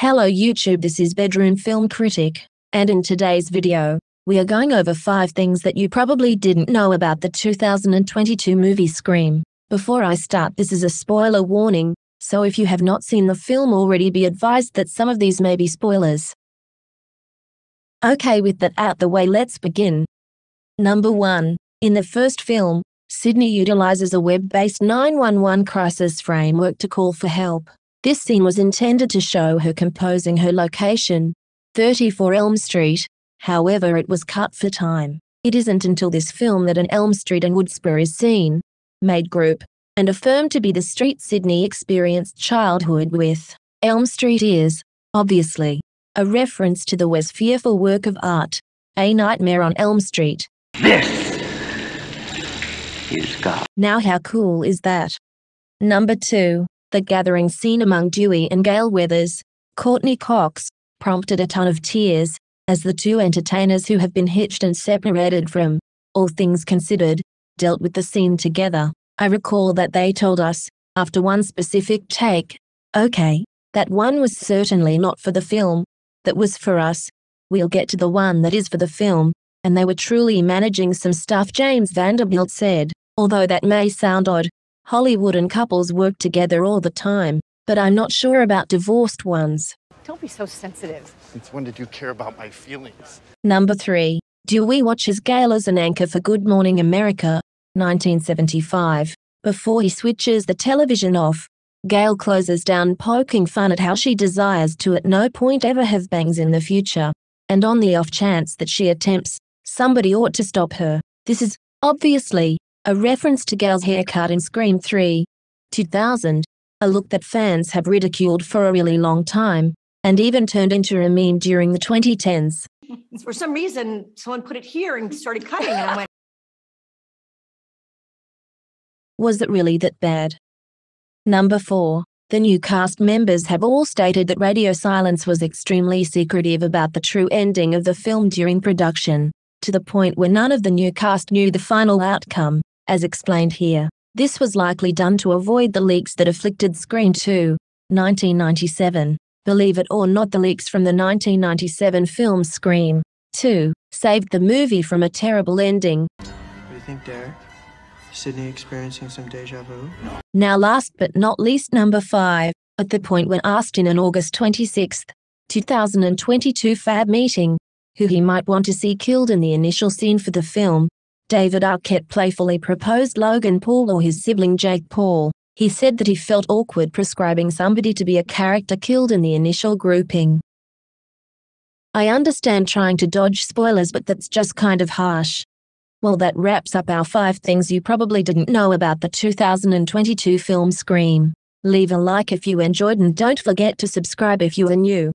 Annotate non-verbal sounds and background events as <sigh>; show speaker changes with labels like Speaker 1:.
Speaker 1: Hello YouTube this is Bedroom Film Critic, and in today's video, we are going over 5 things that you probably didn't know about the 2022 movie Scream. Before I start this is a spoiler warning, so if you have not seen the film already be advised that some of these may be spoilers. Okay with that out the way let's begin. Number 1. In the first film, Sidney utilizes a web-based 911 crisis framework to call for help. This scene was intended to show her composing her location, 34 Elm Street, however it was cut for time. It isn't until this film that an Elm Street and Woodsboro is seen, made group, and affirmed to be the street Sidney experienced childhood with. Elm Street is, obviously, a reference to the Wes fearful work of art, A Nightmare on Elm Street.
Speaker 2: This is God.
Speaker 1: Now how cool is that? Number 2. The gathering scene among Dewey and Gale Weathers, Courteney Cox, prompted a ton of tears, as the two entertainers who have been hitched and separated from, all things considered, dealt with the scene together. I recall that they told us, after one specific take, okay, that one was certainly not for the film, that was for us, we'll get to the one that is for the film, and they were truly managing some stuff James Vanderbilt said, although that may sound odd, Hollywood and couples work together all the time, but I'm not sure about divorced ones.
Speaker 3: Don't be so sensitive.
Speaker 4: Since when did you care about my feelings?
Speaker 1: Number 3. Dewey watches Gale as an anchor for Good Morning America, 1975. Before he switches the television off, Gale closes down poking fun at how she desires to at no point ever have bangs in the future, and on the off chance that she attempts, somebody ought to stop her. This is, obviously, a reference to Gale's haircut in Scream 3, 2000, a look that fans have ridiculed for a really long time, and even turned into a meme during the 2010s. <laughs>
Speaker 3: For some reason, someone put it here and started cutting, and I went, <laughs>
Speaker 1: Was it really that bad? Number 4. The new cast members have all stated that Radio Silence was extremely secretive about the true ending of the film during production, to the point where none of the new cast knew the final outcome, as explained here. This was likely done to avoid the leaks that afflicted Scream 2, 1997. Believe it or not, the leaks from the 1997 film Scream 2 saved the movie from a terrible ending.
Speaker 5: What do you think, Derek? Sidney experiencing some deja vu?
Speaker 1: Now, last but not least, number 5. At the point when asked in an August 26, 2022 Fab meeting, who he might want to see killed in the initial scene for the film, David Arquette playfully proposed Logan Paul or his sibling Jake Paul. He said that he felt awkward prescribing somebody to be a character killed in the initial grouping. I understand trying to dodge spoilers, but that's just kind of harsh. Well, that wraps up our five things you probably didn't know about the 2022 film Scream. Leave a like if you enjoyed and don't forget to subscribe if you are new.